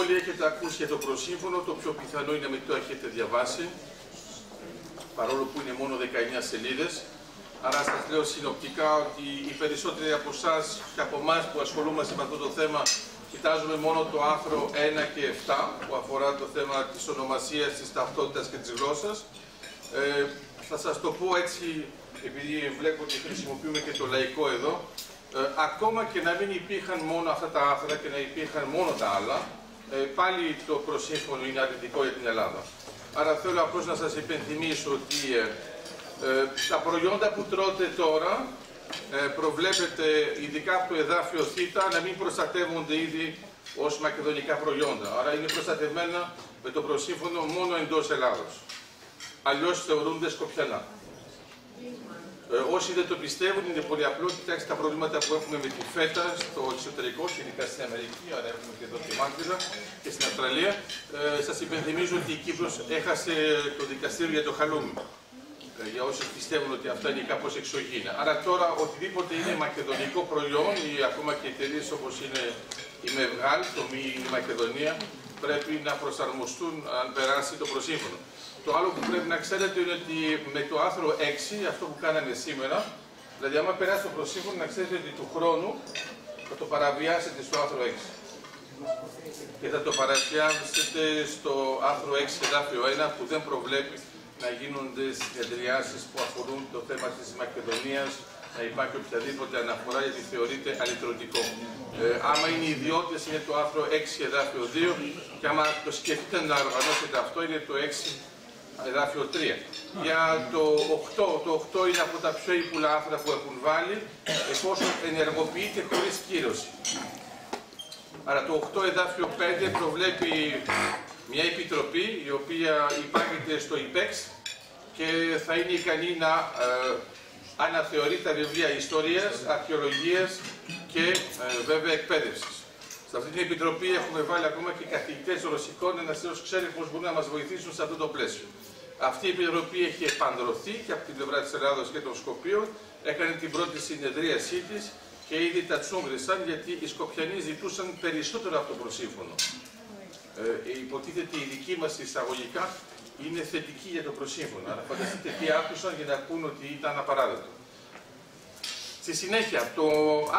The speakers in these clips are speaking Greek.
όλοι έχετε ακούσει για το προσύμφωνο, το πιο πιθανό είναι να μην το έχετε διαβάσει, παρόλο που είναι μόνο 19 σελίδες. Άρα σας λέω συνοπτικά ότι οι περισσότεροι από εσάς και από εμάς που ασχολούμαστε με αυτό το θέμα κοιτάζουμε μόνο το άρθρο 1 και 7 που αφορά το θέμα της ονομασίας, της ταυτότητας και της γλώσσας. Ε, θα σας το πω έτσι, επειδή βλέπω ότι χρησιμοποιούμε και το λαϊκό εδώ, ε, ακόμα και να μην υπήρχαν μόνο αυτά τα άθρα και να υπήρχαν μόνο τα άλλα, ε, πάλι το προσύμφωνο είναι αρνητικό για την Ελλάδα. Άρα θέλω απλώς να σας υπενθυμίσω ότι ε, ε, τα προϊόντα που τρώτε τώρα ε, προβλέπεται ειδικά από το εδάφιο Θ να μην προστατεύονται ήδη ως μακεδονικά προϊόντα. Άρα είναι προστατευμένα με το προσύμφωνο μόνο εντός Ελλάδος. Αλλιώς θεωρούνται σκοπιανά. Ε, όσοι δεν το πιστεύουν είναι πολύ απλό. Κοιτάξτε τα προβλήματα που έχουμε με τη φέτα στο εξωτερικό, ειδικά στην Αμερική, αλλά έχουμε και εδώ τη Μάγδηλα και στην Αυστραλία. Ε, Σας υπενθυμίζω ότι η Κύπρος έχασε το δικαστήριο για το χαλούμι. Ε, για όσους πιστεύουν ότι αυτά είναι κάπως εξωγήινα. Άρα τώρα οτιδήποτε είναι μακεδονικό προϊόν ή ακόμα και εταιρείες όπως είναι η Μευγάλ, το μη η Μακεδονία, πρέπει να προσαρμοστούν αν περάσει το προσύμφωνο. Το άλλο που πρέπει να ξέρετε είναι ότι με το άρθρο 6, αυτό που κάναμε σήμερα, δηλαδή άμα περάσει το προσύμφωνο, να ξέρετε ότι του χρόνου θα το παραβιάσετε στο άρθρο 6. Και θα το παραβιάσετε στο άρθρο 6 εδάφιο 1 που δεν προβλέπει να γίνονται συνεδριάσεις που αφορούν το θέμα της Μακεδονίας, να υπάρχει οποιαδήποτε αναφορά γιατί θεωρείται αλυτρωτικό. Ε, άμα είναι ιδιώτες είναι το άρθρο 6 εδάφιο 2 και άμα το σκεφτείτε να οργανώσετε αυτό είναι το 6 εδάφιο 3. Για το 8, το 8 είναι από τα πιο ύπουλα άρθρα που έχουν βάλει, εφόσον ενεργοποιείται χωρίς κύρωση. Άρα το 8 εδάφιο 5 προβλέπει μια επιτροπή η οποία υπάγεται στο IPEX και θα είναι ικανή να ε, αναθεωρεί τα βιβλία ιστορίας, αρχαιολογίας και ε, βέβαια εκπαίδευσης. Σε αυτή την επιτροπή έχουμε βάλει ακόμα και καθηγητές ρωσικών, ένας θεό ξέρει πώς μπορούν να μας βοηθήσουν σε αυτό το πλαίσιο. Αυτή η επιτροπή έχει επανδρωθεί και από την πλευρά της Ελλάδος και των Σκοπίων. Έκανε την πρώτη συνεδρίασή της και ήδη τα τσούγκρισαν γιατί οι Σκοπιανοί ζητούσαν περισσότερο από το προσύμφωνο. Ε, υποτίθεται η δική μας εισαγωγικά είναι θετική για το προσύμφωνο. Αλλά φανταστείτε τι άκουσαν για να πούν ότι ήταν απαράδεκτο. Στη συνέχεια, το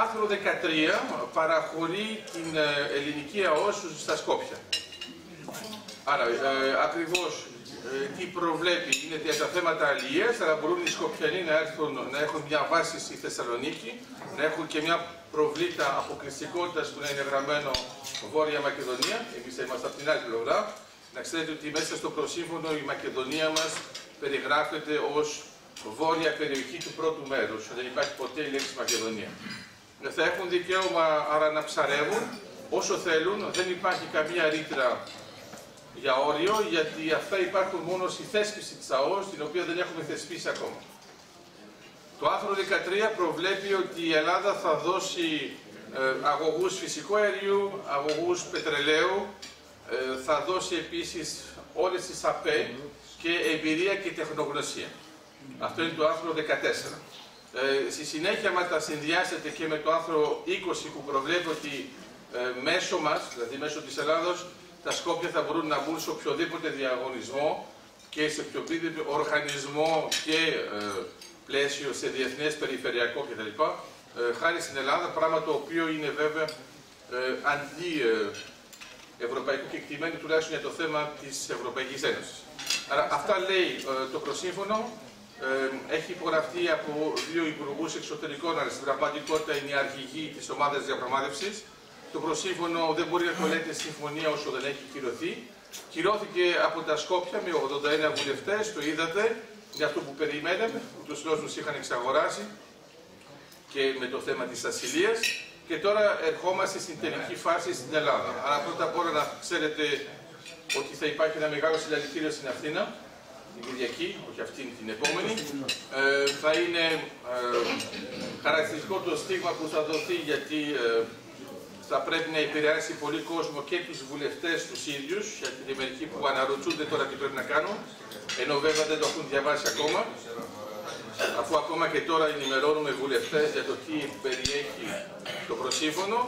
άρθρο 13 παραχωρεί την ε, ελληνική ΑΟΣ στα Σκόπια. Άρα, ε, ακριβώς ε, τι προβλέπει είναι για τα θέματα αλληλείας, αλλά μπορούν οι Σκοπιανοί να, έρθουν, να έχουν μια βάση στη Θεσσαλονίκη, να έχουν και μια προβλήτα αποκλειστικότητας που να είναι γραμμένο Βόρεια Μακεδονία, εμείς θα είμαστε από την άλλη πλευρά. Να ξέρετε ότι μέσα στο προσύμφωνο η Μακεδονία μας περιγράφεται ως βόρεια περιοχή του πρώτου μέρους. Δεν υπάρχει ποτέ η λέξη Μακεδονία. Θα έχουν δικαίωμα άρα να ψαρεύουν όσο θέλουν. Δεν υπάρχει καμία ρήτρα για όριο, γιατί αυτά υπάρχουν μόνο στη θέσπιση της ΑΟΣ, την οποία δεν έχουμε θεσπίσει ακόμα. Το άρθρο 13 προβλέπει ότι η Ελλάδα θα δώσει ε, αγωγούς φυσικού αερίου, αγωγούς πετρελαίου, ε, θα δώσει επίσης όλες τις ΑΠΕ και εμπειρία και τεχνογνωσία. Αυτό είναι το άρθρο 14. Ε, στη συνέχεια, μας τα συνδυάσετε και με το άρθρο 20 που προβλέπει ότι ε, μέσω μας, δηλαδή μέσω της Ελλάδος, τα Σκόπια θα μπορούν να μπουν σε οποιοδήποτε διαγωνισμό και σε οποιοδήποτε οργανισμό και ε, πλαίσιο σε διεθνές, περιφερειακό κτλ. Ε, χάρη στην Ελλάδα, πράγμα το οποίο είναι βέβαια ε, αντί ε, ευρωπαϊκού κεκτημένου τουλάχιστον για το θέμα της Ευρωπαϊκής Ένωσης. Άρα αυτά λέει ε, το προσύμφωνο έχει υπογραφεί από δύο υπουργούς εξωτερικών, αλλά στην πραγματικότητα είναι η αρχηγή της ομάδας διαπραγμάτευσης. Το προσύμφωνο δεν μπορεί να το λέτε συμφωνία όσο δεν έχει κυρωθεί. Κυρώθηκε από τα Σκόπια με 81 βουλευτές, το είδατε, για αυτό που περιμέναμε, ούτω ή τους είχαν εξαγοράσει και με το θέμα της ασυλίας. Και τώρα ερχόμαστε στην τελική φάση στην Ελλάδα. Άρα πρώτα απ' όλα να ξέρετε ότι θα υπάρχει ένα μεγάλο συλλαλητήριο στην Αθήνα την Κυριακή, όχι αυτήν την επόμενη, ε, θα είναι ε, χαρακτηριστικό το στίγμα που θα δοθεί γιατί ε, θα πρέπει να επηρεάσει πολύ κόσμο και τους βουλευτές τους ίδιους, γιατί είναι μερικοί που αναρωτιούνται τώρα τι πρέπει να κάνουν, ενώ βέβαια δεν το έχουν διαβάσει ακόμα, αφού ακόμα και τώρα ενημερώνουμε βουλευτές για το τι περιέχει το προσύμφωνο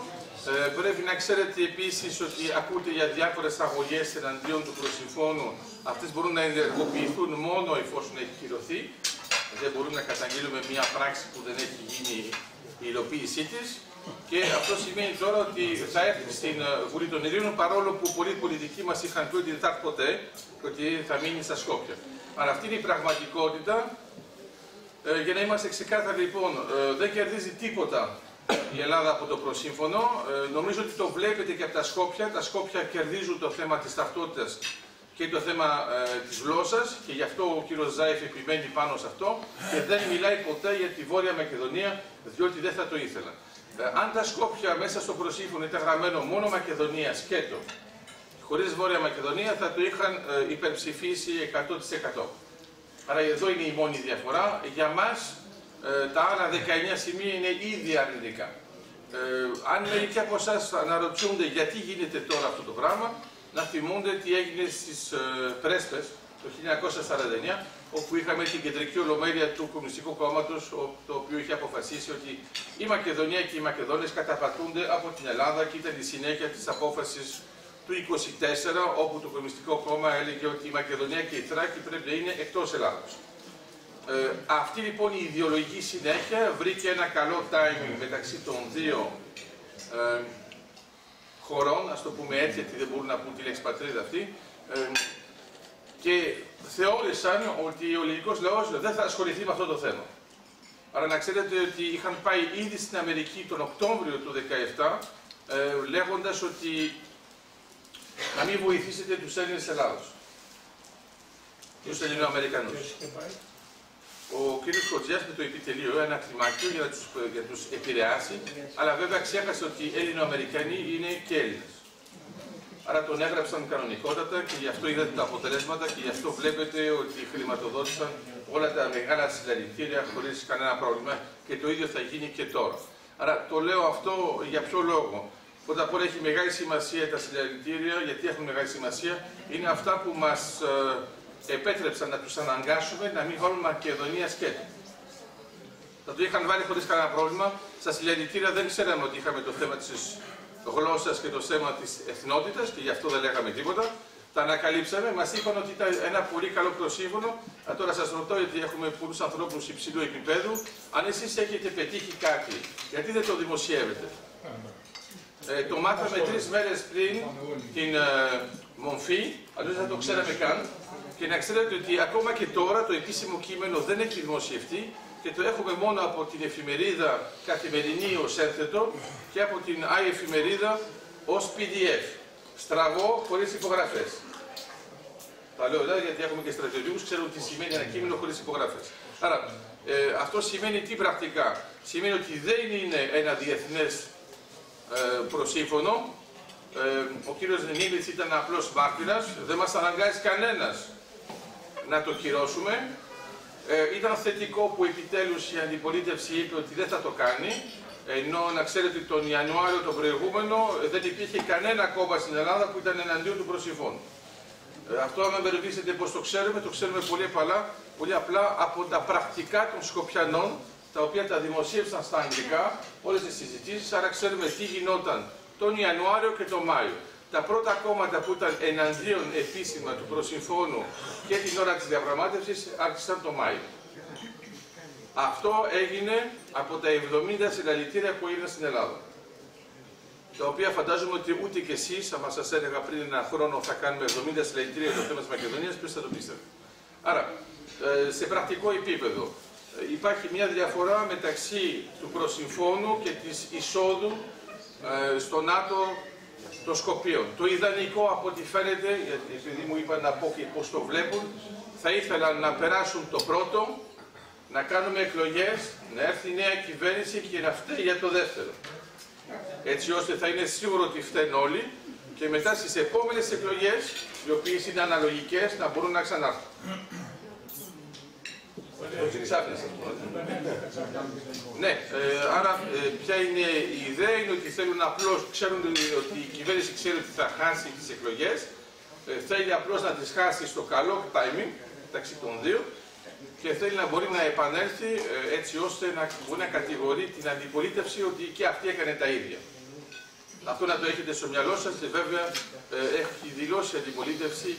Ε, πρέπει να ξέρετε επίσης ότι ακούτε για διάφορες αγωγές εναντίον του προσυμφώνου. Αυτές μπορούν να ενεργοποιηθούν μόνο εφόσον έχει κυρωθεί. Δεν μπορούμε να καταγγείλουμε μια πράξη που δεν έχει γίνει η υλοποίησή της. Και αυτό σημαίνει τώρα ότι θα έρθει στην ε, Βουλή των Ελλήνων παρόλο που πολλοί πολιτικοί μας είχαν πει ότι δεν θα έρθει ποτέ και ότι θα μείνει στα Σκόπια. Αλλά αυτή είναι η πραγματικότητα. Ε, για να είμαστε ξεκάθαροι λοιπόν, ε, δεν κερδίζει τίποτα η Ελλάδα από το προσύμφωνο. Ε, νομίζω ότι το βλέπετε και από τα Σκόπια. Τα Σκόπια κερδίζουν το θέμα της ταυτότητας και το θέμα ε, της γλώσσας και γι' αυτό ο κύριος Ζάιφ επιμένει πάνω σε αυτό και δεν μιλάει ποτέ για τη Βόρεια Μακεδονία διότι δεν θα το ήθελα. Ε, αν τα Σκόπια μέσα στο προσύμφωνο ήταν γραμμένο μόνο Μακεδονίας σκέτο, χωρίς Βόρεια Μακεδονία θα το είχαν ε, υπερψηφίσει 100%. Άρα εδώ είναι η μόνη διαφορά. Για μας ε, τα άλλα 19 σημεία είναι ήδη αρνητικά. Ε, αν μερικοί από εσάς αναρωτιούνται γιατί γίνεται τώρα αυτό το πράγμα, να θυμούνται τι έγινε στις ε, Πρέσπες το 1949, όπου είχαμε την κεντρική ολομέλεια του Κομμουνιστικού Κόμματος, το οποίο είχε αποφασίσει ότι η Μακεδονία και οι Μακεδόνες καταπατούνται από την Ελλάδα και ήταν η συνέχεια της απόφασης του 1924, όπου το Κομμουνιστικό Κόμμα έλεγε ότι η Μακεδονία και η Θράκη πρέπει να είναι εκτός Ελλάδος. Ε, αυτή λοιπόν η ιδεολογική συνέχεια βρήκε ένα καλό timing μεταξύ των δύο ε, χωρών, ας το πούμε έτσι, γιατί δεν μπορούν να πούν τη λέξη πατρίδα αυτή, ε, και θεώρησαν ότι ο ελληνικός λαός δεν θα ασχοληθεί με αυτό το θέμα. Άρα να ξέρετε ότι είχαν πάει ήδη στην Αμερική τον Οκτώβριο του 2017, ε, λέγοντας ότι να μην βοηθήσετε τους Έλληνες Ελλάδος. Τους Ελληνοαμερικανούς ο κ. Κοτζιάς με το επιτελείο ένα κλιμάκιο για να τους, για τους επηρεάσει, αλλά βέβαια ξέχασε ότι οι Έλληνο-Αμερικανοί είναι και Έλληνες. Άρα τον έγραψαν κανονικότατα και γι' αυτό είδατε τα αποτελέσματα και γι' αυτό βλέπετε ότι χρηματοδότησαν όλα τα μεγάλα συλλαλητήρια χωρίς κανένα πρόβλημα και το ίδιο θα γίνει και τώρα. Άρα το λέω αυτό για ποιο λόγο. Πρώτα απ' όλα έχει μεγάλη σημασία τα συλλαλητήρια, γιατί έχουν μεγάλη σημασία. Είναι αυτά που μας ε, επέτρεψαν να τους αναγκάσουμε να μην βάλουν Μακεδονία σκέτο. Θα το είχαν βάλει χωρίς κανένα πρόβλημα. Στα συλλαλητήρια δεν ξέραμε ότι είχαμε το θέμα της γλώσσας και το θέμα της εθνότητας και γι' αυτό δεν λέγαμε τίποτα. Τα ανακαλύψαμε, μας είπαν ότι ήταν ένα πολύ καλό προσύμφωνο. τώρα σας ρωτώ, γιατί έχουμε πολλούς ανθρώπους υψηλού επίπεδου, αν εσείς έχετε πετύχει κάτι, γιατί δεν το δημοσιεύετε; Ε, το μάθαμε τρεις μέρες πριν την ε, μομφή, αλλιώς δεν το ξέραμε καν. Και να ξέρετε ότι ακόμα και τώρα το επίσημο κείμενο δεν έχει δημοσιευτεί και το έχουμε μόνο από την εφημερίδα καθημερινή ως ένθετο και από την άλλη εφημερίδα ως PDF. Στραβό, χωρίς υπογραφές. Τα λέω δηλαδή γιατί έχουμε και στρατιωτικούς, ξέρουν τι σημαίνει ένα κείμενο χωρίς υπογραφές. Άρα, ε, αυτό σημαίνει τι πρακτικά; Σημαίνει ότι δεν είναι ένα διεθνές ε, προσύμφωνο. Ε, ο κύριος Νίλης ήταν απλός μάρτυρας, δεν μας αναγκάζει κανένας να το κυρώσουμε. Ε, ήταν θετικό που επιτέλους η αντιπολίτευση είπε ότι δεν θα το κάνει, ενώ να ξέρετε ότι τον Ιανουάριο το προηγούμενο ε, δεν υπήρχε κανένα κόμμα στην Ελλάδα που ήταν εναντίον του προσυμφώνου. Ε, αυτό αν με ρωτήσετε πώς το ξέρουμε, το ξέρουμε πολύ απλά, πολύ απλά από τα πρακτικά των Σκοπιανών, τα οποία τα δημοσίευσαν στα αγγλικά, όλες τις συζητήσεις, άρα ξέρουμε τι γινόταν τον Ιανουάριο και τον Μάιο τα πρώτα κόμματα που ήταν εναντίον επίσημα του προσυμφώνου και την ώρα της διαπραγμάτευσης άρχισαν το Μάιο. Αυτό έγινε από τα 70 συλλαλητήρια που έγιναν στην Ελλάδα. Τα οποία φαντάζομαι ότι ούτε κι εσείς, άμα σας έλεγα πριν ένα χρόνο θα κάνουμε 70 συλλαλητήρια το θέμα της Μακεδονίας, ποιος θα το πίστευε. Άρα, ε, σε πρακτικό επίπεδο, ε, υπάρχει μια διαφορά μεταξύ του προσυμφώνου και της εισόδου ε, στο ΝΑΤΟ των Σκοπίων. Το ιδανικό από ό,τι φαίνεται, γιατί επειδή μου είπαν να πω και πώς το βλέπουν, θα ήθελαν να περάσουν το πρώτο, να κάνουμε εκλογές, να έρθει η νέα κυβέρνηση και να φταίει για το δεύτερο. Έτσι ώστε θα είναι σίγουρο ότι φταίνουν όλοι και μετά στις επόμενες εκλογές, οι οποίες είναι αναλογικές, να μπορούν να ξανάρθουν. Ναι, ε, άρα ε, ποια είναι η ιδέα, είναι ότι θέλουν απλώς, ξέρουν ότι η κυβέρνηση ξέρει ότι θα χάσει τις εκλογές, ε, θέλει απλώς να τις χάσει στο καλό timing μεταξύ των δύο και θέλει να μπορεί να επανέλθει έτσι ώστε να μπορεί να κατηγορεί την αντιπολίτευση ότι και αυτή έκανε τα ίδια. Αυτό να το έχετε στο μυαλό σας και βέβαια ε, έχει δηλώσει η αντιπολίτευση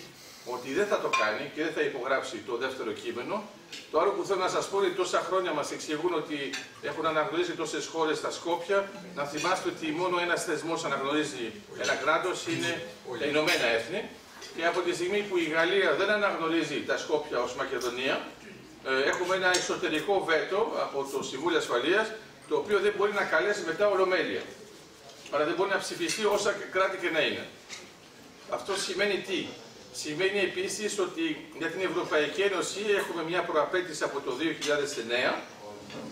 ότι δεν θα το κάνει και δεν θα υπογράψει το δεύτερο κείμενο. Το άλλο που θέλω να σας πω είναι ότι τόσα χρόνια μας εξηγούν ότι έχουν αναγνωρίσει τόσες χώρες στα Σκόπια. Να θυμάστε ότι μόνο ένας θεσμός αναγνωρίζει ένα κράτος, είναι τα Ηνωμένα Έθνη. Και από τη στιγμή που η Γαλλία δεν αναγνωρίζει τα Σκόπια ως Μακεδονία, ε, έχουμε ένα εσωτερικό βέτο από το Συμβούλιο Ασφαλείας, το οποίο δεν μπορεί να καλέσει μετά ολομέλεια. Άρα δεν μπορεί να ψηφιστεί όσα κράτη και να είναι. Αυτό σημαίνει τι; Σημαίνει επίσης ότι για την Ευρωπαϊκή Ένωση έχουμε μια προαπέτηση από το 2009,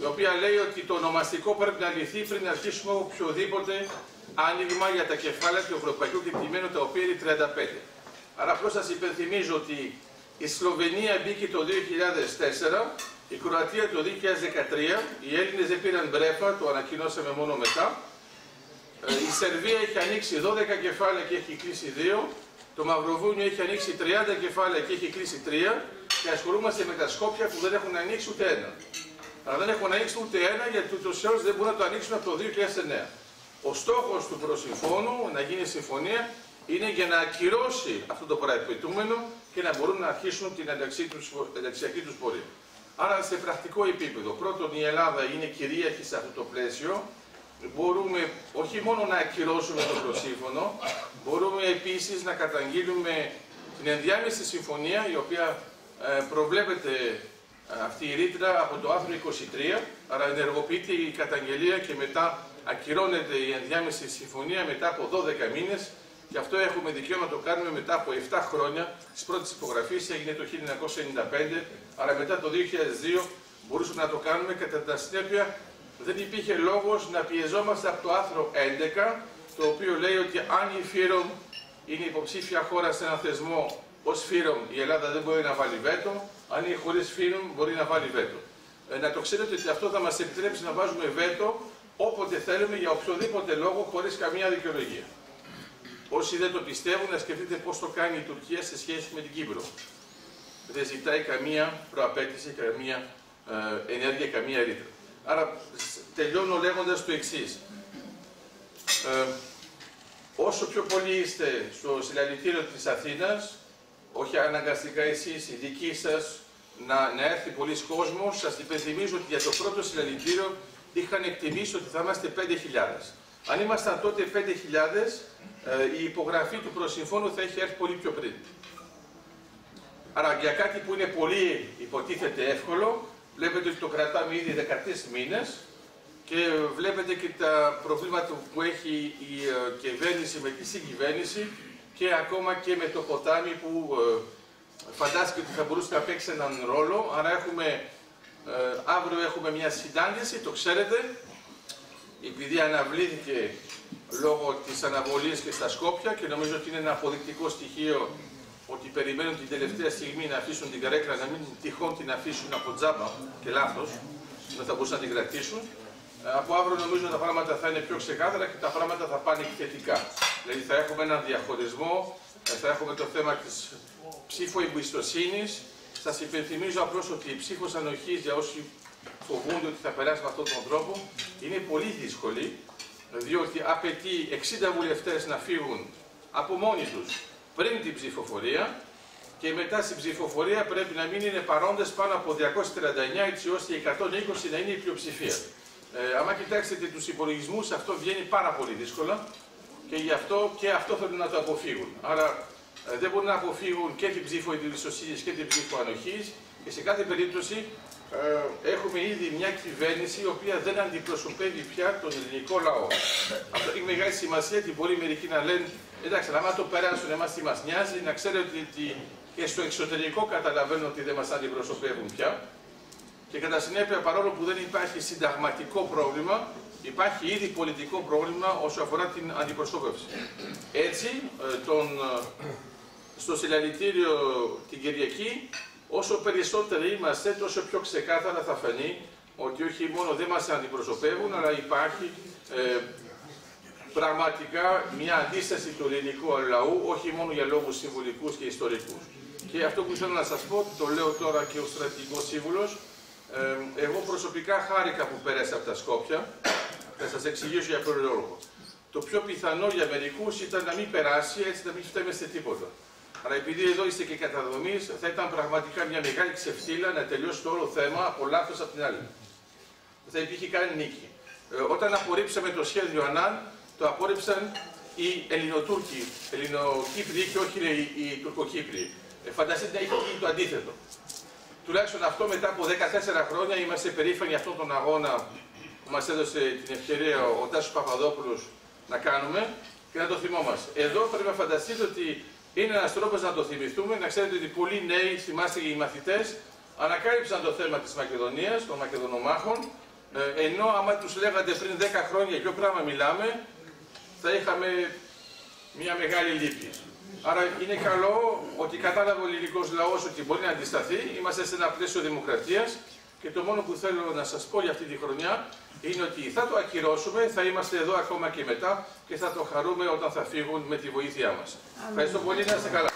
η οποία λέει ότι το ονομαστικό πρέπει να λυθεί πριν να αρχίσουμε οποιοδήποτε άνοιγμα για τα κεφάλαια του Ευρωπαϊκού Κεκτημένου, τα οποία είναι 35. Άρα απλώς σας υπενθυμίζω ότι η Σλοβενία μπήκε το 2004, η Κροατία το 2013, οι Έλληνες δεν πήραν μπρέφα, το ανακοινώσαμε μόνο μετά. Ε, η Σερβία έχει ανοίξει 12 κεφάλαια και έχει κλείσει 2. Το Μαυροβούνιο έχει ανοίξει 30 κεφάλαια και έχει κλείσει 3. Και ασχολούμαστε με τα Σκόπια που δεν έχουν ανοίξει ούτε ένα. Αλλά δεν έχουν ανοίξει ούτε ένα γιατί ούτως ή δεν μπορούν να το ανοίξουν από το 2009. Ο στόχος του προσυμφώνου να γίνει συμφωνία είναι για να ακυρώσει αυτό το προεπιτούμενο και να μπορούν να αρχίσουν την ενταξιακή τους πορεία. Άρα σε πρακτικό επίπεδο, πρώτον η Ελλάδα είναι κυρίαρχη σε αυτό το πλαίσιο, μπορούμε όχι μόνο να ακυρώσουμε το προσύμφωνο, μπορούμε επίσης να καταγγείλουμε την ενδιάμεση συμφωνία η οποία ε, προβλέπεται ε, αυτή η ρήτρα από το άρθρο 23, άρα ενεργοποιείται η καταγγελία και μετά ακυρώνεται η ενδιάμεση συμφωνία μετά από 12 μήνες και αυτό έχουμε δικαίωμα να το κάνουμε μετά από 7 χρόνια τη πρώτη υπογραφής, έγινε το 1995, άρα μετά το 2002 μπορούσαμε να το κάνουμε. Κατά τα συνέπεια, δεν υπήρχε λόγος να πιεζόμαστε από το άρθρο 11, το οποίο λέει ότι αν η ΦΥΡΟΜ είναι υποψήφια χώρα σε ένα θεσμό ως ΦΥΡΟΜ, η Ελλάδα δεν μπορεί να βάλει βέτο. Αν είναι χωρίς ΦΥΡΟΜ, μπορεί να βάλει βέτο. Ε, να το ξέρετε ότι αυτό θα μας επιτρέψει να βάζουμε βέτο όποτε θέλουμε για οποιοδήποτε λόγο χωρίς καμία δικαιολογία. Όσοι δεν το πιστεύουν, να σκεφτείτε πώς το κάνει η Τουρκία σε σχέση με την Κύπρο. Δεν ζητάει καμία προαπέτηση, καμία ε, ενέργεια, καμία ρήτρα. Άρα τελειώνω λέγοντας το εξής. Ε, όσο πιο πολύ είστε στο συλλαλητήριο της Αθήνας, όχι αναγκαστικά εσείς, οι δικοί σας, να, να έρθει πολλοί κόσμος, σας υπενθυμίζω ότι για το πρώτο συλλαλητήριο είχαν εκτιμήσει ότι θα είμαστε 5.000. Αν ήμασταν τότε 5.000, ε, η υπογραφή του προσυμφώνου θα έχει έρθει πολύ πιο πριν. Άρα για κάτι που είναι πολύ υποτίθεται εύκολο, βλέπετε ότι το κρατάμε ήδη 13 μήνες και βλέπετε και τα προβλήματα που έχει η ε, κυβέρνηση με τη συγκυβέρνηση και ακόμα και με το ποτάμι που ε, φαντάστηκε ότι θα μπορούσε να παίξει έναν ρόλο. Άρα έχουμε, αύριο έχουμε μια συνάντηση, το ξέρετε, επειδή αναβλήθηκε λόγω της αναβολής και στα Σκόπια και νομίζω ότι είναι ένα αποδεικτικό στοιχείο ότι περιμένουν την τελευταία στιγμή να αφήσουν την καρέκλα, να μην τυχόν την αφήσουν από τζάμπα και λάθος, δεν θα μπορούσαν να την κρατήσουν. Ε, από αύριο νομίζω τα πράγματα θα είναι πιο ξεκάθαρα και τα πράγματα θα πάνε θετικά. Δηλαδή θα έχουμε έναν διαχωρισμό, ε, θα έχουμε το θέμα της ψήφου εμπιστοσύνης. Σας υπενθυμίζω απλώς ότι η ψήφος ανοχής για όσοι φοβούνται ότι θα περάσει με αυτόν τον τρόπο είναι πολύ δύσκολη, διότι απαιτεί 60 βουλευτές να φύγουν από μόνοι τους πριν την ψηφοφορία και μετά στην ψηφοφορία πρέπει να μην είναι παρόντες πάνω από 239 έτσι ώστε οι 120 να είναι η πλειοψηφία. Ε, άμα κοιτάξετε τους υπολογισμούς αυτό βγαίνει πάρα πολύ δύσκολα και γι' αυτό και αυτό θέλουν να το αποφύγουν. Άρα ε, δεν μπορούν να αποφύγουν και την ψήφο εμπιστοσύνη και την ψήφο ανοχής και σε κάθε περίπτωση ε, έχουμε ήδη μια κυβέρνηση η οποία δεν αντιπροσωπεύει πια τον ελληνικό λαό. Αυτό έχει μεγάλη σημασία ότι μπορεί μερικοί να λένε εντάξει, άμα το περάσουν, εμά τι μας νοιάζει, να ξέρετε ότι και στο εξωτερικό καταλαβαίνουν ότι δεν μας αντιπροσωπεύουν πια. Και κατά συνέπεια, παρόλο που δεν υπάρχει συνταγματικό πρόβλημα, υπάρχει ήδη πολιτικό πρόβλημα όσο αφορά την αντιπροσώπευση. Έτσι, ε, τον, ε, στο συλλαλητήριο την Κυριακή Όσο περισσότεροι είμαστε, τόσο πιο ξεκάθαρα θα φανεί ότι όχι μόνο δεν μας αντιπροσωπεύουν, αλλά υπάρχει ε, πραγματικά μια αντίσταση του ελληνικού λαού, όχι μόνο για λόγους συμβολικούς και ιστορικούς. Και αυτό που θέλω να σας πω, το λέω τώρα και ο στρατηγικός σύμβουλος, ε, εγώ προσωπικά χάρηκα που πέρασα από τα Σκόπια, θα σας εξηγήσω για ποιο λόγο. το πιο πιθανό για μερικούς ήταν να μην περάσει, έτσι να μην φταίμε τίποτα. Αλλά επειδή εδώ είστε και καταδομής, θα ήταν πραγματικά μια μεγάλη ξεφτύλα να τελειώσει το όλο θέμα από λάθος από την άλλη. Θα υπήρχε καν νίκη. Ε, όταν απορρίψαμε το σχέδιο ΑΝΑΝ, το απόρριψαν οι Ελληνοτούρκοι, Ελληνοκύπριοι και όχι οι, οι Τουρκοκύπριοι. Ε, φανταστείτε να είχε γίνει το αντίθετο. Τουλάχιστον αυτό μετά από 14 χρόνια είμαστε περήφανοι αυτόν τον αγώνα που μας έδωσε την ευκαιρία ο Τάσος Παπαδόπουλος να κάνουμε και να το θυμόμαστε. Εδώ πρέπει να φανταστείτε ότι είναι ένας τρόπος να το θυμηθούμε, να ξέρετε ότι πολλοί νέοι, θυμάστε και οι μαθητές, ανακάλυψαν το θέμα της Μακεδονίας, των Μακεδονομάχων, ε, ενώ άμα τους λέγατε πριν 10 χρόνια ποιο πράγμα μιλάμε, θα είχαμε μια μεγάλη λύπη. Άρα είναι καλό ότι κατάλαβε ο ελληνικός λαός ότι μπορεί να αντισταθεί. Είμαστε σε ένα πλαίσιο δημοκρατίας και το μόνο που θέλω να σας πω για αυτή τη χρονιά είναι ότι θα το ακυρώσουμε, θα είμαστε εδώ ακόμα και μετά και θα το χαρούμε όταν θα φύγουν με τη βοήθειά μας. Ευχαριστώ πολύ, να είστε καλά.